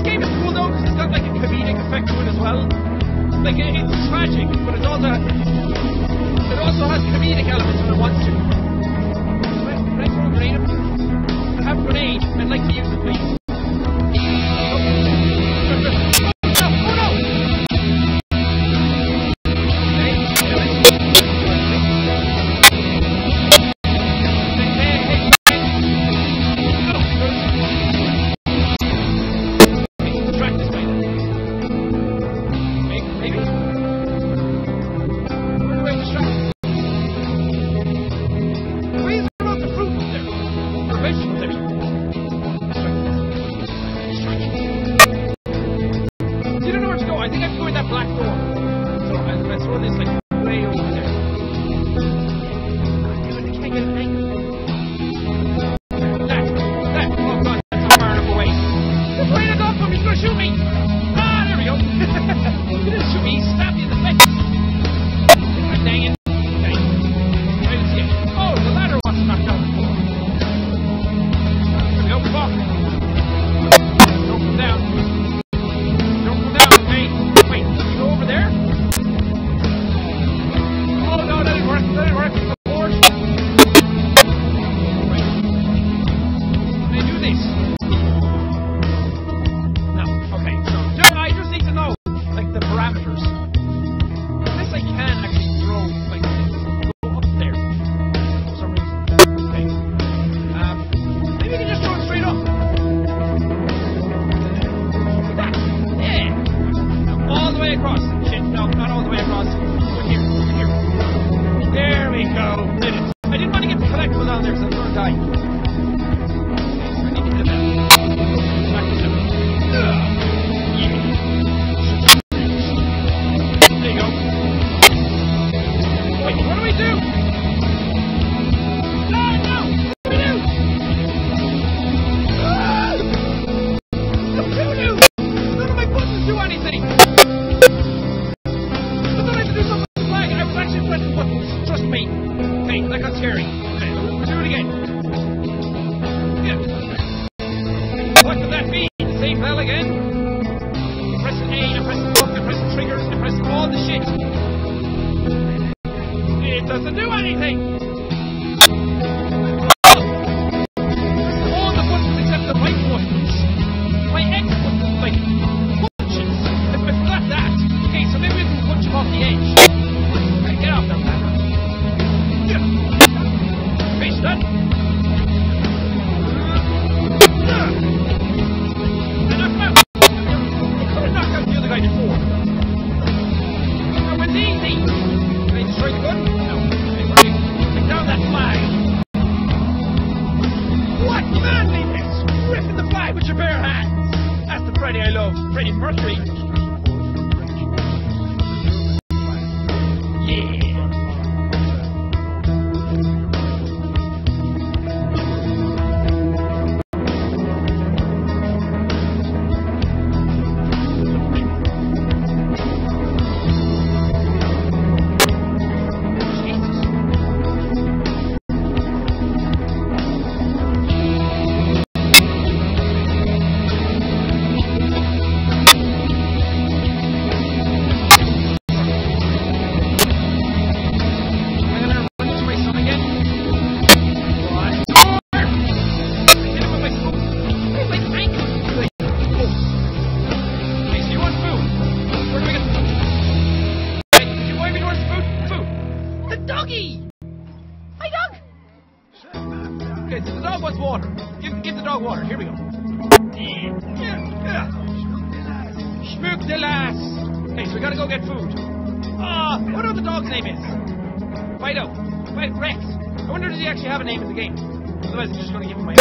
This game is cool though, because it's got like a comedic effect to it as well. Like, it's tragic, but it also, it also has comedic elements. with that black door. So like Terry. Okay, let's do it again. Yeah. What could that be? Same bell again. I press A, I press book, I press trigger, I press all the shit. It doesn't do anything! Friday I love Freddie Mercury. Okay, so the dog wants water. Give, give the dog water. Here we go. Schmuck de las. Okay, so we gotta go get food. Ah, uh, wonder what the dog's name is. Fido. Fido. Rex. I wonder does he actually have a name in the game? Otherwise, I'm just gonna give him my.